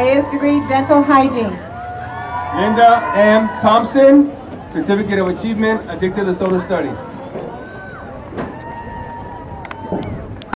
AS degree dental hygiene. Linda M. Thompson, Certificate of Achievement, Addicted to social Studies.